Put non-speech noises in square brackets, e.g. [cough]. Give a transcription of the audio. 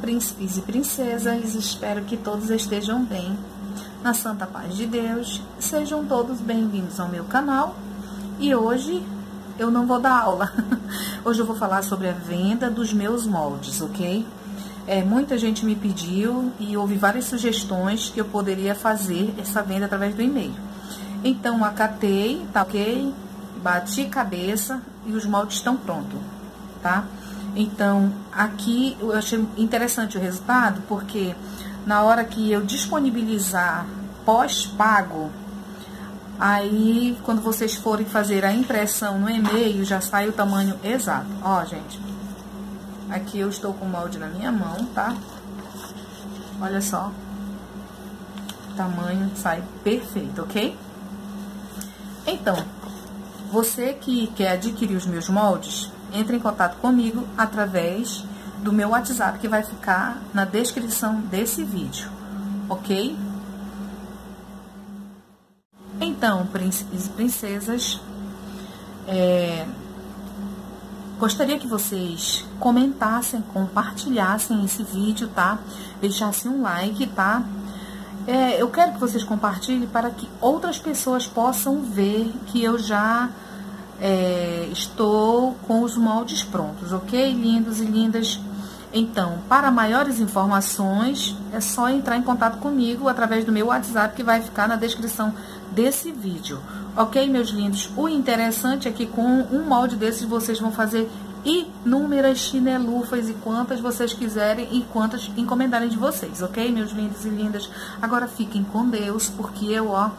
príncipes e princesas, espero que todos estejam bem, na santa paz de Deus. Sejam todos bem-vindos ao meu canal. E hoje eu não vou dar aula. [laughs] Hoje eu vou falar sobre a venda dos meus moldes, ok? É, muita gente me pediu e houve várias sugestões que eu poderia fazer essa venda através do e-mail. Então, acatei, tá ok? Bati cabeça e os moldes estão prontos, tá? Então, aqui eu achei interessante o resultado, porque na hora que eu disponibilizar pós-pago, aí quando vocês forem fazer a impressão no e-mail, já sai o tamanho exato. Ó, gente, aqui eu estou com o molde na minha mão, tá? Olha só, tamanho sai perfeito, ok? Então, você que quer adquirir os meus moldes, entre em contato comigo através do meu WhatsApp que vai ficar na descrição desse vídeo, ok? Então, príncipes e princesas, é, gostaria que vocês comentassem, compartilhassem esse vídeo, tá? Deixassem um like, tá? É, eu quero que vocês compartilhem para que outras pessoas possam ver que eu já é, estou com os moldes prontos, ok? Lindos e lindas. Então, para maiores informações, é só entrar em contato comigo através do meu WhatsApp que vai ficar na descrição desse vídeo. Ok, meus lindos? O interessante é que com um molde desses vocês vão fazer inúmeras chinelufas e quantas vocês quiserem e quantas encomendarem de vocês, ok, meus lindos e lindas? Agora fiquem com Deus, porque eu, ó,